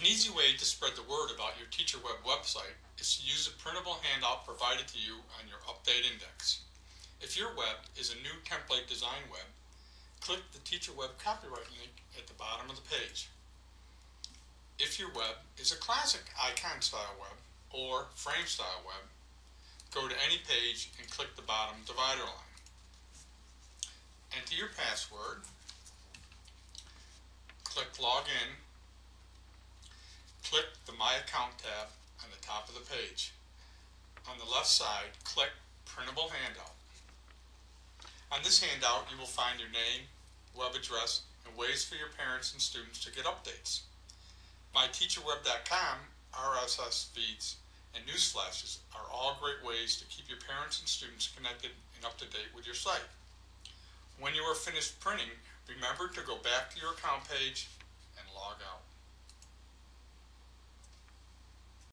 An easy way to spread the word about your TeacherWeb website is to use a printable handout provided to you on your Update Index. If your web is a new template design web, click the TeacherWeb copyright link at the bottom of the page. If your web is a classic icon style web or frame style web, go to any page and click the bottom divider line. Enter your password, click Login, My Account tab on the top of the page. On the left side, click Printable Handout. On this handout, you will find your name, web address, and ways for your parents and students to get updates. MyTeacherWeb.com, RSS feeds, and news flashes are all great ways to keep your parents and students connected and up to date with your site. When you are finished printing, remember to go back to your account page.